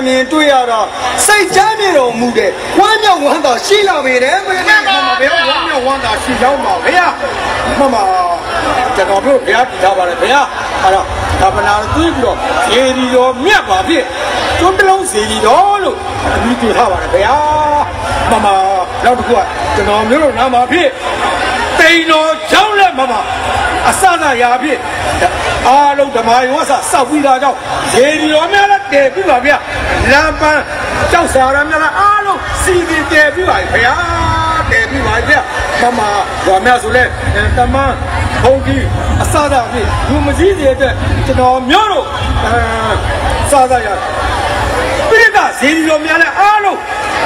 အမြင်တွေ့ရတော့စိတ်ချမ်းမြေတော်မူတဲ့ဝမ်းမြောက်ဝမ်းသာရှိလာပေတယ်ဘယ်နဲ့မှမပြောဝမ်းမြောက်ဝမ်းသာရှိရောက်ပါဘုရားမှန်ပါကျွန်တော်တို့ဘုရားတည်ထားပါတယ်ဘုရားအဲ့တော့ဒါပနာတွေးပြီးတော့ဇေဒီတော်မြတ်ပါဖြင့်ကျွန်းတလုံးဇေဒီတော်လို့အမိတည်ထားပါတယ်ဘုရားမှန်ပါနောက်တစ်ခုကကျွန်တော်မျိုးတော်နာမှာဖြင့်တိန်တော်ကြောင်းလက်မှာပါအစနာရာဖြင့်အားလုံးဓမ္မယောဆစောက်ပြီးတာကြောင့်ဇေဒီတော်များလည်းတည်ပြီးပါဗျာ လမ်းပန်းကြောက်စာရများလည်းအားလုံးစီစီတည်ပြီးပါဗျာတည်ပြီးပါဗျာမမဘာများဆိုလဲတမန်ဘုံကြီးအစသာဖြစ်လူမကြီးတဲ့အတွက်ကျွန်တော်မျိုးတို့အဲစသာရာပြိတ္တာဇေဒီတော်များလဲအားလုံး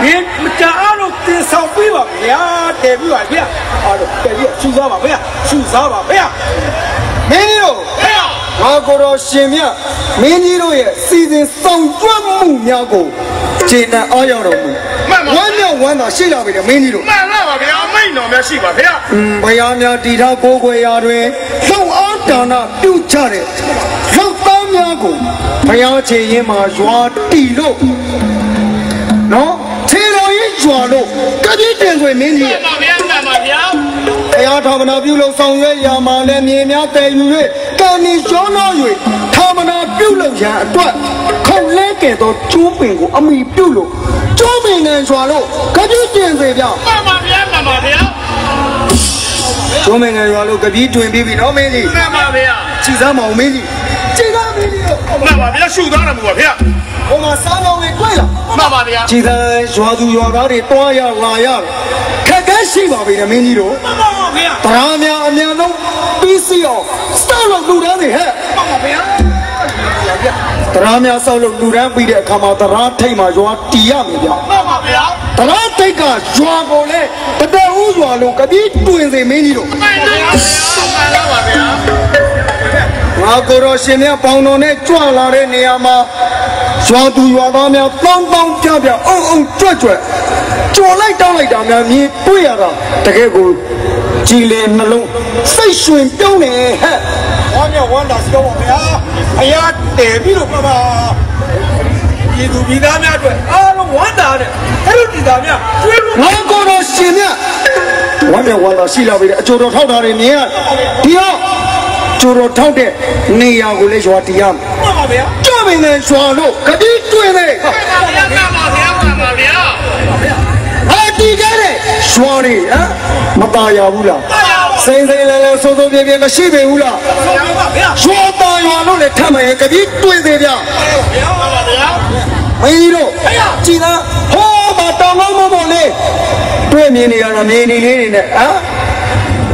ဒီမကြအားလုံးတင်ဆောင်ပြီးပါဗျာတည်ပြီးပါဗျာအားလုံးတည်ပြီးရှူစားပါဗျာရှူစားပါဗျာမင်းကြီးတို့ငါ ကိုယ်တော်ရှင်မြတ်မင်းကြီးတို့ရဲ့စီစဉ်ဆောင်ကျွတ်မှုများကိုကျေနပ်အားရတော်မူမှန်ပါဝမ်းမြောက်ဝမ်းသာရှိလာပြီလေမင်းကြီးတို့မှန်လားပါဗျာမိန့်တော်များရှိပါဗျာဘုရားများတည်ထားကိုးကွယ်ရာတွင်လှုပ်အားဒါနပြုကြတဲ့လှုပ်သားများကိုဘုရားခြေရင်းမှာရွာတီလို့နော်ခြေတော်ရင်းရွာလို့ကတိတင်ဆွေမင်းကြီးမှန်ပါဗျာမှန်ပါဗျာဘုရားထောင်မနာပြုလို့ဆောင်ရွက်ရာမှာလည်းမြေများတည်ယူ၍ တန်မီရောနှော၍ထာမနာပြုလုပ်ရာအတွက်ခုံလဲကဲသောကျိုးပင်ကိုအမိပြုလို့ကျိုးပင်ငယ်စွာလို့ကပြုတင်စေပြောင်းမှန်ပါဗျာမှန်ပါဗျာကျိုးပင်ငယ်စွာလို့ကပြီးတွင်ပြီးပြီနော်မင်းကြီးမှန်ပါဗျာခြေစားမအောင်မင်းကြီးခြေစားမင်းကြီးတို့မှန်ပါဗျာရှုသားတယ်မူပါဗျာဟိုမှာစားမောင်းတွေတွေ့လားမှန်ပါဗျာခြေစားရွာသူရွာသားတွေတွားရလာရခက်ခဲရှိပါပြီနမင်းကြီးတို့မှန်ပါဗျာတရားများအများဆုံးပြီးစီအောင် က်လို့လူတန်းနေဟဲ့မှန်ပါဗျာတရားများဆောက်လို့လူတန်းပြီးတဲ့အခါမှာတရားထိတ်မှရွာတီရမယ်ဗျာမှန်ပါဗျာတရားထိတ်ကရွာကိုလေတတဲဦးရွာလို့ကပီးတွင်စေမင်းကြီးတို့မှန်ပါဗျာမှန်ပါဗျာငါကိုယ်တော်ရှင်မြတ်ပေါင်းတော်နဲ့ကြွလာတဲ့နေရာမှာရွာသူရွာသားများတောင်းတောင်းကြပြအုံအုံကြွက်ကြွက်ကြော်လိုက်တောင်းလိုက်တာများမြင်တွေ့ရတာတကယ်ကို ကြည်လင်နှလုံးစိတ်ရှင်ပြုံးနေဟဲ့ဟောမြဝမ်းသာစေတော့ဗျာဘုရားတည်ပြီးတော့ပါပါဒီသူမိသားများအတွက်အားလုံးဝမ်းသာတဲ့အဲ့လိုဒီသားများကျွေးလို့ငါကိုယ်တော်ရှင်မြတ်ဝမ်းမြဝမ်းသာရှိလာပြီအချိုတော်ထောက်တာတွေမြင်ရဒီတော့ချိုတော်ထောက်တဲ့နေရာကိုလည်းရွာတီးရမယ်မှန်ပါဗျာကြွပင်နဲ့ရွာတို့ကတိတွေ့တယ်မှန်ပါဗျာမှန်ပါဗျာမှန်ပါဗျာဟာတီးကြတယ် ရွာတွေဟမ်မตายရဘူးလား အားရပါ စိမ့်စိမ့်လဲလဲစိုးစိုးပြင်းပြင်းမရှိသေးဘူးလား ဗျာ ရွှေတာရွာလို့လည်းထပ်မယ်ကတိတွေ့သေးဗျ မှန်ပါဗျာ မင်းကြီးတို့ကြည်သားဟောမှာတောင်ကောင်းမမောင်လေးတွေ့မြင်နေရတာမြင်နေလေးတွေနဲ့ဟမ်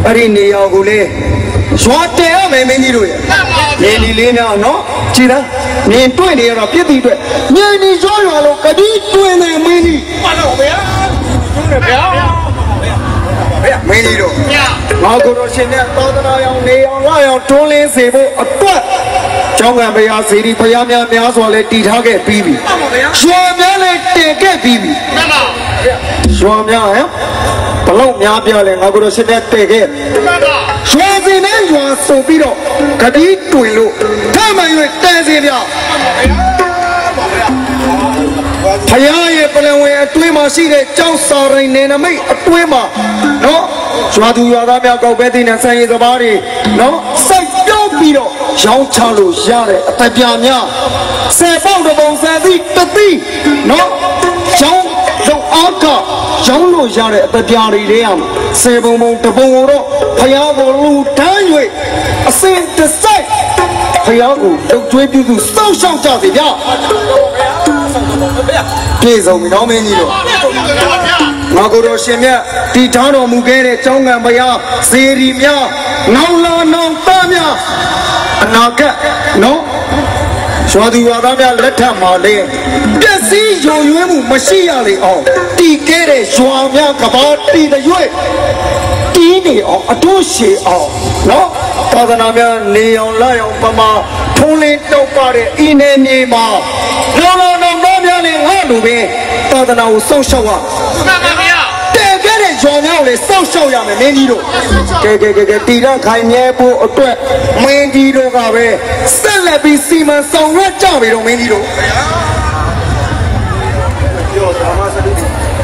အဲ့ဒီနေရာကိုလေရွာတယ်ရမယ်မင်းကြီးတို့ရဲ့ မှန်ပါ မြင်နေလေးနဲ့နော်ကြည်သားမြင်တွေ့နေရတော့ပြစ်ပြီးတွေ့မြင်နေရွာရွာလို့ကတိတွေ့နေမင်းကြီး ပါတော့ဗျာကျုံးတယ်ဗျာ မင်းကြီးတို့ဗျာငါကိုယ်တော်ရှင်နဲ့သာသနာရောင်နေအောင်လာအောင်တွန်းလင်းစေဖို့အတွက်ကျောင်းကံဘုရားစီရီဘုရားများများစွာလည်းတည်ထားခဲ့ပြီးပြီပါပါဗျာရွှေများလည်းတင်ခဲ့ပြီးပြီမှန်ပါရွှေများဟမ်ဘလောက်များပြလဲငါကိုယ်တော်ရှင်နဲ့တည်ခဲ့မှန်ပါရွှေစီနဲ့ရွာဆိုပြီးတော့ဂတိတွင်လို့ထမှန်၍တန်စီပြ ဖယားရဲ့ပလံဝင်အတွင်းမှာရှိတဲ့ကြောက်စာရိုင်းနေနမိတ်အတွင်းမှာနော်ရွာသူရွာသားများကောက်ပဲသိနေဆိုင်ရည်သမားတွေနော်စိုက်ပြုတ်ပြီးတော့ရောင်းချလို့ရတဲ့အတပြာများဆယ်ပေါက်တစ်ပုံဆယ်သီးတစ်သီးနော်ရောင်းလုံအားကရောင်းလို့ရတဲ့အတပြာတွေလေးအောင်ဆယ်ပုံပုံတစ်ပုံကိုတော့ဖယားကိုလူတန်း၍အစင်တစ်စိုက်ဖယားကိုလုတ်ကျွေးပြုစုစောင့်ရှောက်ကြစေဗျဗျာ ပြေဆုံးပြီနော်မင်းကြီးတို့ဗျာဗျာငါကိုယ်တော်ရှင်မြတ်တည်ထားတော်မူခဲ့တဲ့ကျောင်းကံဘုရားဇေရီများနောင်လာနောင်သားများအနာဂတ်နော်ရွာသူရွာသားများလက်ထပ်မှာလေပျက်စီးယုံရွေးမှုမရှိရလေအောင်တည်ခဲ့တဲ့ရွာများကဘာတည်တဲ့ရွေ့တီးနေအောင်အတို့ရှည်အောင်နော်သာသနာများနေအောင်လာအောင်ပမာထုံးလင်းတောက်ပါတဲ့ဤနေမြေမှာလောလော နောင်သားများနဲ့ငါလူပဲသာသနာကိုစောင့်ရှောက်ရမှန်ပါဗျာတဲ့ခဲ့တဲ့ဂျော်များကိုလည်းစောင့်ရှောက်ရမယ်မင်းကြီးတို့ကဲကဲကဲကဲတီရခိုင်မြဲဖို့အတွက်မင်းကြီးတို့ကပဲဆက်လက်ပြီးစီမံဆောင်ရွက်ကြပြီတော့မင်းကြီးတို့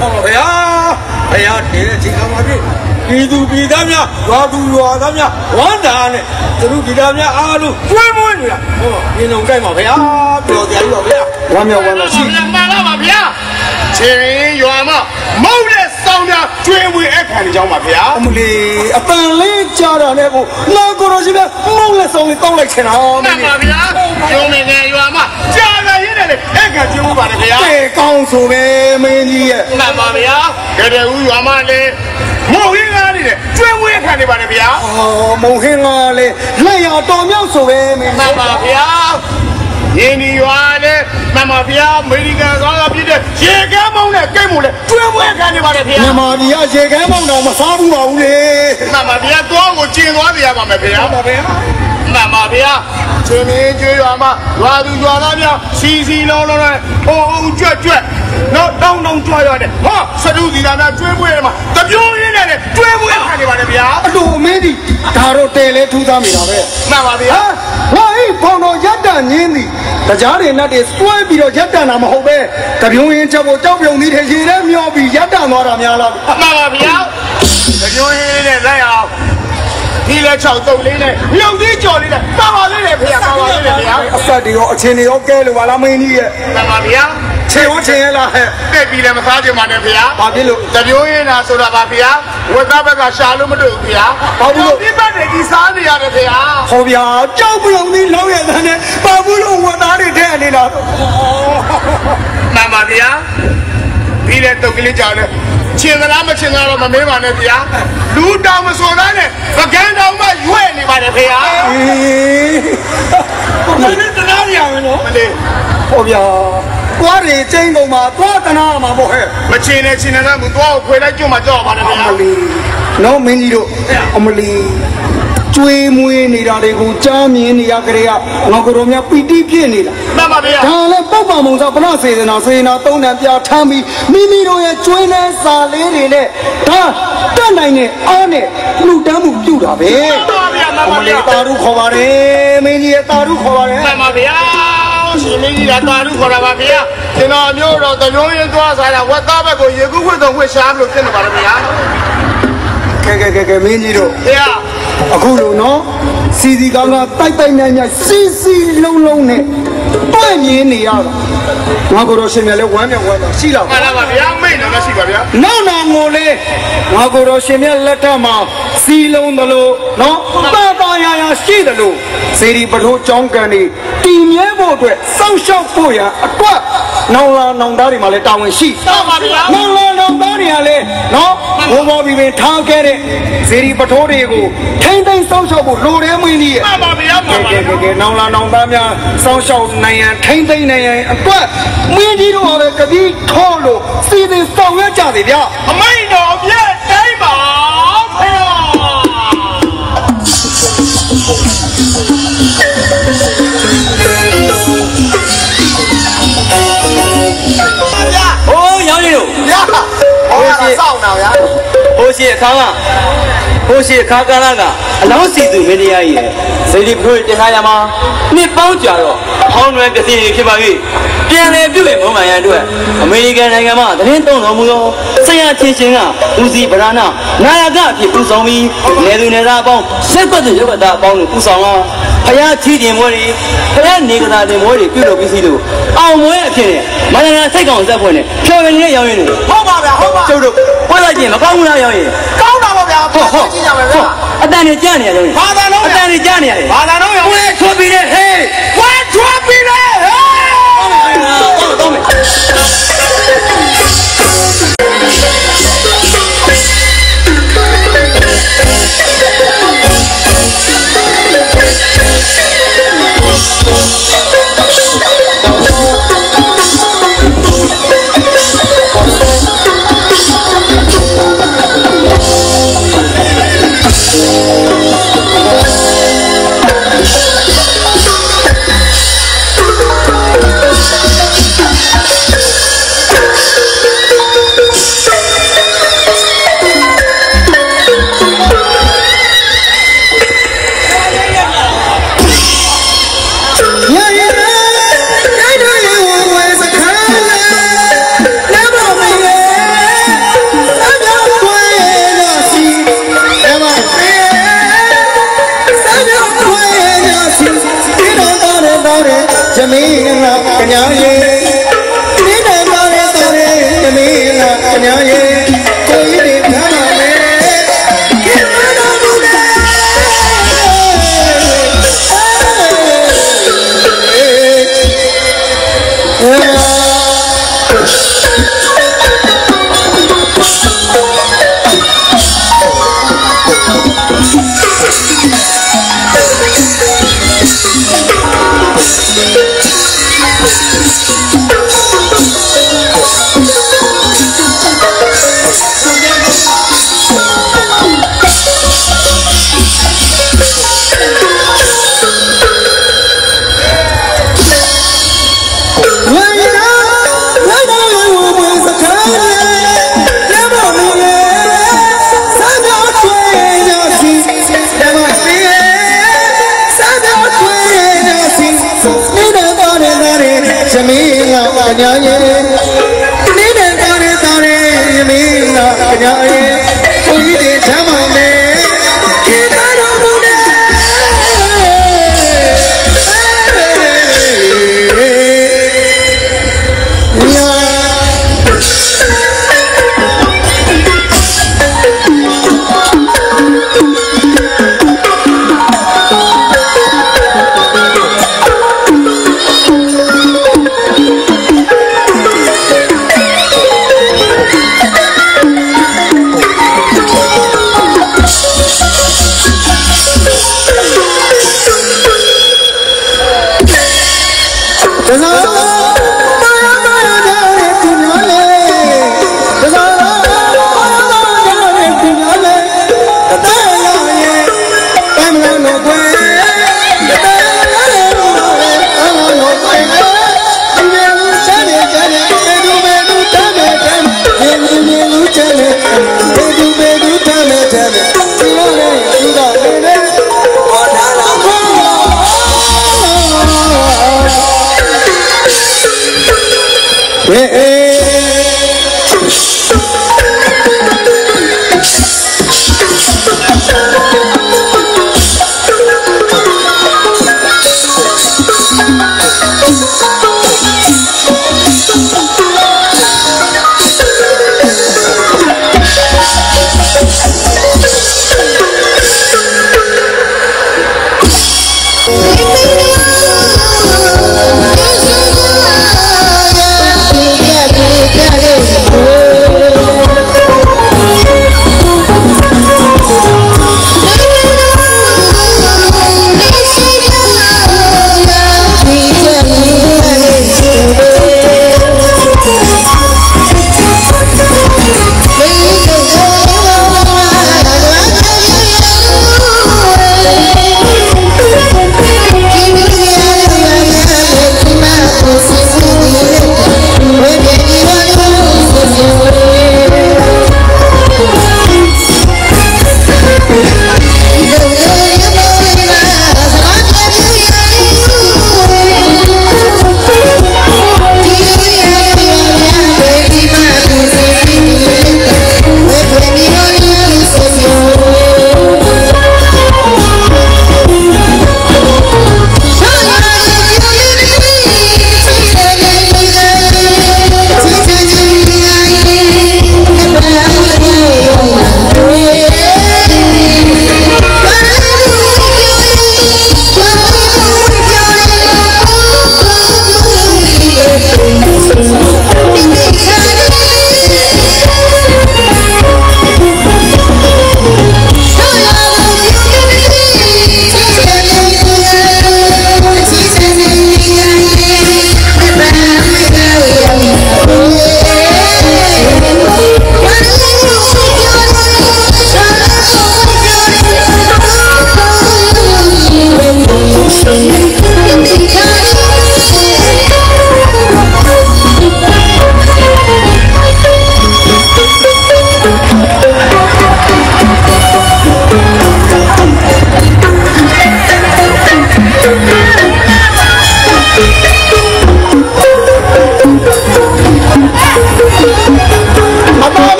ပါပါဗျာဘု ရားတည်တဲ့ချိန်ခါမှာပြီပြည်သူပြည်သားများရွာသူရွာသားများဝမ်းသာနဲ့သူတို့ပြည်သားများအားလုံးကျွေးမွေးနေတာဟောမြင်အောင်ကြိုက်ပါဗျာပျော်ကြရပါဗျာဝမ်းမြောက်ဝမ်းသာရှိမှန်ပါပါဗျာချင်းရင်ရွာမှာမဟုတ်တဲ့ စောင်းများကျွေးမွေးအခမ်းကြောင်းပါဗျာအမလီအပန်လေးကြားတာနဲ့ကိုလာကိုရရှိတဲ့မုံလက်ဆောင်လေးတောင်းလိုက်ချင်တာမှန်ပါဗျာကျုံနေငယ်ရွာမှာကြာလာရင်းနဲ့လေအခမ်းကျွေးမွေးပါတယ်ဗျာတဲ့ကောင်းဆိုပဲမင်းကြီးရဲ့မှန်ပါဗျာကြတဲ့ဦးရွာမှာလေမို့ရင်းကားနေတယ်ကျွေးမွေးအခမ်းနေပါတယ်ဗျာအော်မုံဟင်းကလည်းလက်ရတော်မြောက်ဆိုပဲမင်းမှန်ပါဗျာ ရင်းဒီရွာနဲ့မှန်ပါဗျာအမေရိကန်သွားတာပြည့်တဲ့ရေကမ်းမုံနဲ့ကိတ်မုံနဲ့ကျွေးမွေးအခမ်းနေပါတယ်ဗျာမြန်မာပြည်ကရေကမ်းမောင်တော်မစားဘူးပါဘူးလေမှန်ပါဗျာတော့ကိုကျင်သွားပြရပါမယ်ဗျာပါဗျာမှန်ပါဗျာချင်းမင်းကျွေးရွာမှာရွာသူရွာသားများစီစီလုံးလုံးနဲ့ဟိုအောင်ကြွက်ကြွက်နော်တောင်းတောင်းကြွရတယ်ဟာစတုဒီကများကျွေးမွေးရမှာတပြိုးရင်းနဲ့ကျွေးမွေးခံနေပါတယ်ဗျာအလိုအမင်းဒီဒါတော့တဲလဲထူးသားမိတာပဲမှန်ပါဗျာဟာဟိုဖောင်တော်ရက်တန်ညင်းသည် တရားတွေနဲ့တွေစွဲပြီးတော့ရက်တန်တာမဟုတ်ပဲတပြုံးရင်ချက်ဖို့ကြောက်ပြုံသည်တဲ့ရေထဲမျောပြီးရက်တန်သွားတာများလားမှန်ပါဗျာတပြိုးရင်းနဲ့လိုက်အောင်ဒီလက်ချောက်တုပ်လေးနဲ့မြုပ်သေးကြော်လေးနဲ့ပါပါလေးနဲ့ဖေပါပါလေးနဲ့ဗျာအဆက်တွေရောအချင်းတွေရောကဲလို့ပါလားမင်းကြီးရဲ့မှန်ပါဗျာ ချေရောချင်ရလားဟဲ့တက်ပြီးလည်းမစားကြပါနဲ့ဗျာဘာဖြစ်လို့တပြိုးရင်းနာဆိုတာပါဗျာဝက်သားဘက်ကရှာလို့မတွေ့ဘူးဗျာဒီဘက်တွေဒီစားနေရတယ်ဗျာဟောဗျာကြောက်ပြုံသည်လောက်ရတဲ့နဲ့ဘာဘူးလို့ဝန်သားတွေထဲနေတာမှန်ပါဗျာပြီးတဲ့တုတ်ကလေးကြောင်လဲချင်းသလားမချင်းသလားတော့မမေးပါနဲ့ဗျာလူတောင်မစော်သားနဲ့ပကန်းတောင်မှရွဲ့နေပါတယ်ဗျာဘာနဲ့တရားရမယ်နော်မလေးဟောဗျာ သွားတွေကျင်းကုန်မှာသွားတနာမှာပေါ့ဟဲ့မချင်းနဲ့ချင်းနဲ့ကမသွားကိုခွေလိုက်ကြွမှာကြောက်ပါတယ်ဗျာအမလီနော်မင်းကြီးတို့အမလီကျွေးမွေးနေတာတွေကိုကြားမြင်နေရကြတဲ့ကငါတို့များပီတိဖြစ်နေတာမှန်ပါဗျာဒါလည်းပုပ္ပမုံစားဗလစေတနာစေနာသုံးတန်ပြထမ်းပြီးမိမိတို့ရဲ့ကျွေးနဲ့စာလေးတွေနဲ့ဒါတက်နိုင်တဲ့အားနဲ့လူတန်းမှုပြုတာပဲမှန်ပါဗျာမှန်အမပါလီဗျာတာရုခေါ်ပါတယ်မင်းကြီးရဲ့တာရုခေါ်ပါတယ်မှန်ပါဗျာ ရှင်မင်းကြီးကတာရုခေါ်တာပါဗျာကျွန်တော်မျိုးတော့တမျိုးရင်းသွားစားတာဝက်သားဘက်ကိုရေကူးခွင့်တော့ဝှက်ရှားလို့ဖြစ်နေပါတယ်ဗျာကဲကဲကဲကဲမင်းကြီးတို့ဗျာအခုလိုနော်စီစီကောင်းကတိုက်တိုက်နိုင်နိုင်စီစီလုံးလုံးနဲ့တွေ့မြင်နေရတာငါကိုတော့ရှင်မြတ်လဲဝမ်းမြောက်ဝမ်းသာရှိလာမှန်ပါဗျာမိတ်တော့မရှိပါဗျာနောက်နောင်ကိုလေငါကိုတော့ရှင်မြတ်လက်ထက်မှာ စီလုံးသလိုနော်တာတာယာယာရှိသလိုစေဒီပထိုးကြောင်းကန်နေတည်မြဲဖို့အတွက်စောင့်ရှောက်ဖို့ရန်အတွက်နောင်လာနောင်သားတွေမှာလည်းတာဝန်ရှိတောင်းပါဗျာနောင်လာနောင်သားတွေကလည်းနော်ဘုံဘော်ပြီးပင်ထားခဲ့တဲ့စေဒီပထိုးတွေကိုထိမ့်သိမ့်စောင့်ရှောက်ဖို့လိုတယ်မင်းကြီးရဲ့မှန်ပါဗျာမှကဲန်ပါကဲကဲကဲနောင်လာနောင်သားများစောင့်ရှောက်နိုင်ရန်ထိမ့်သိမ့်နိုင်ရန်အတွက်မင်းကြီးတို့ကလည်းကတိထောလို့စီစဉ်ဆောင်ရွက်ကြတယ်ဗျာအမိန်တော်ပြ ဟိုးရောင်းရည်တို့ဗျာ ဟောတာစောင့်တာဗျာဟိုးရှိအခါကဟိုးရှိအခါကာလကအလောင်းစီသူမင်းတရားကြီးရဲ့ဇေဒီပထိုးတင်ထားရမှာနှစ်ပေါင်းကြာတော့ဟောင်းနွယ်ပစ္စည်းတွေဖြစ်ပါပြီပြန်လေပြုတ်ရမုံမှန်ရန်အတွက်အမေရိကန်နိုင်ငံမှာသတင်းသုံးတော်မူသောဆရာချင်းချင်းကဦးစီးဗရဏနာယကအဖြစ်ပူဆောင်ပြီးနေသူနေသားအပေါင်းဆက်ကွက်တဲ့ရုပ်ကသားအပေါင်းကိုပူဆောင်လာ ဖယားချီးတင်ပွဲတွေဖယားနေကသာတင်ပွဲတွေပြုလုပ်ပြီးစီလို့အောင်ပွဲအဖြစ်နဲ့မန္တနာစိတ်ကောင်ဇက်ဖွဲ့နဲ့ဖြော်ရည်နဲ့ရောင်းရည်တွေဟုတ်ပါဗျာဟုတ်ပါကျုပ်တို့ပွဲလိုက်ခြင်းမကောင်းဘူးလားရောင်းရင်ကောင်းတာပါဗျာဟုတ်ဟုတ်ကြည့်ကြမယ်ဗျာအတန်ကြီးကြားနေရတယ်ဘာသာလုံးအတန်ကြီးကြားနေရတယ်ဘာသာလုံးရောဝဲထွတ်ပြီးတဲ့ဟေးဝဲထွားပြီးလေဟဲ့တော့တော့မယ်ရ င်းက တစား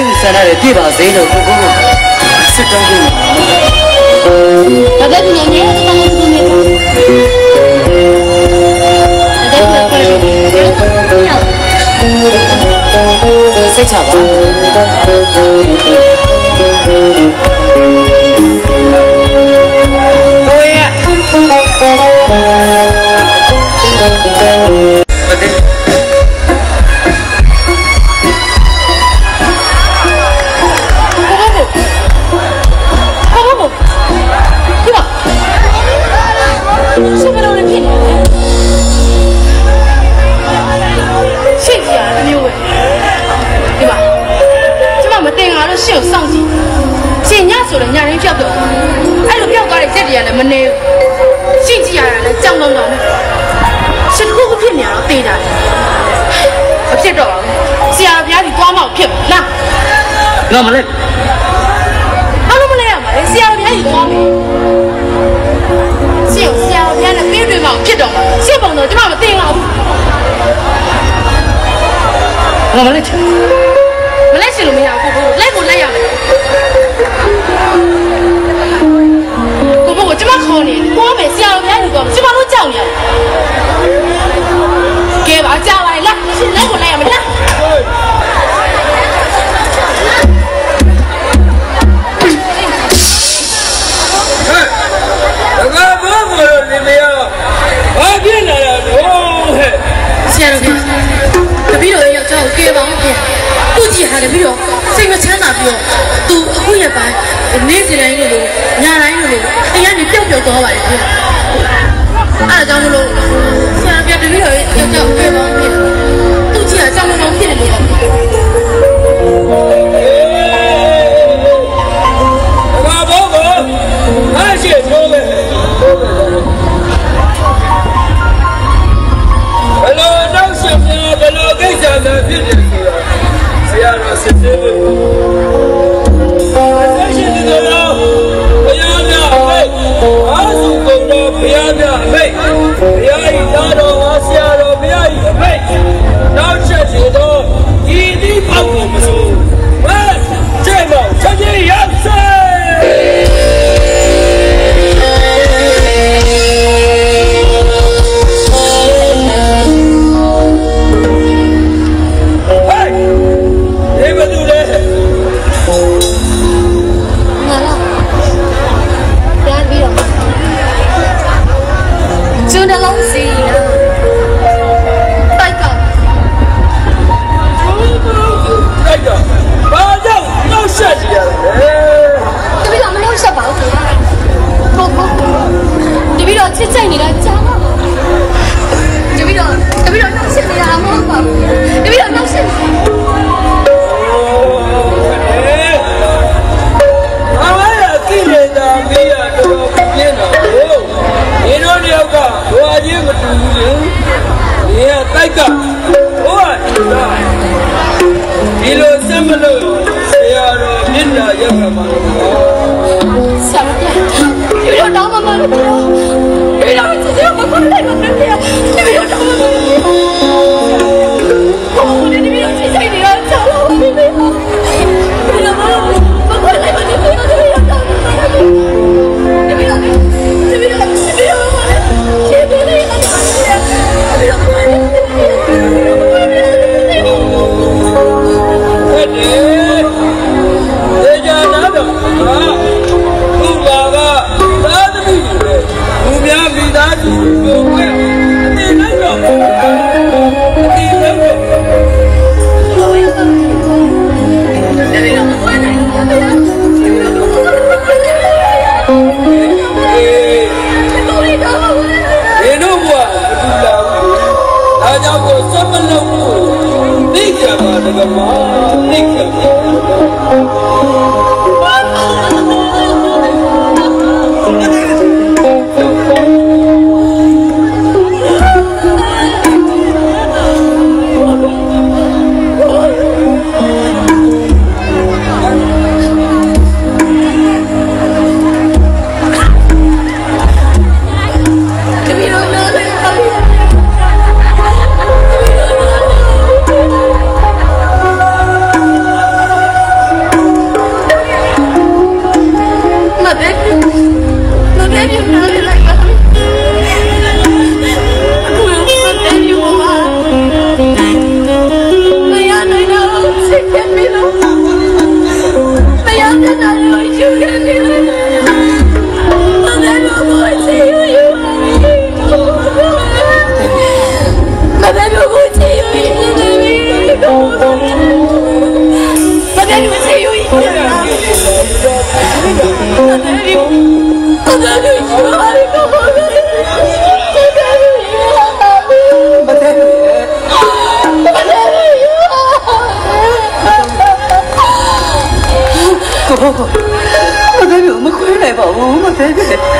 မသိဘူးဆန္ဒတွေပြည့်ပါစေလို့ကိုကိုကိုစစ်တောင်းပြီးမတဲ့ဘူးလည်းအမြဲတမ်းတောင်းနေတယ်မတဲ့ဘူးခွဲတယ်စိတ်ချပါ ဘုရားကြီးသွားမှဖြစ်မှာလားငါမလဲအားလုံးမလဲရမှာလေဆရာဘုရားကြီးသွားမယ်ရှင်ကိုဆရာဘုရားနဲ့ပြေးတွေ့မှဖြစ်တော့မှာရှင့်ပုံတော့ကျမမသိပါဘူးငါမလဲမလိုက်ရှင်လို့မရဘူးကိုကိုလိုက်ကိုလိုက်ရမယ်ကိုကိုကိုကျမခေါ်နေသွားမယ်ဆရာဘုရားကြီးသွားမယ်ကျမတို့ကြောက်နေရတယ်ကဲပါကြောက်ပါလေလားရှင်လိုက်ကိုလိုက်ရမယ်လား တော်ရဲ့ယောက်ျားကိုကဲပါအောင်ခင်သူ့ကြည့်ဟာတပည့်တော်စိတ်မချမ်းသာပြီးတော့သူအခုရက်ပိုင်းနေ့စဉ်တိုင်းလို့ညတိုင်းလို့တရားနေပျောက်ပျောက်သွားပါတယ်ခင်အဲ့ဒါကြောင့်မလို့ဆရာတော်ကတပည့်တော်ရဲ့ယောက်ျားကိုကဲပါအောင်ခင်သူ့ကြည့်ဟာကြောင်ကြောင်ဖြစ်နေလို့ငါဘောကငါရှိ လိုကိစ္စလဲဖြစ်နေဆိုတာဆရာတော်စစ်စစ်ပဲဆက်ရှိတယ်တော့ဘုရားများအမိတ်အားစုကုန်တော်ဘုရားများအမိတ် ဘူးမသိ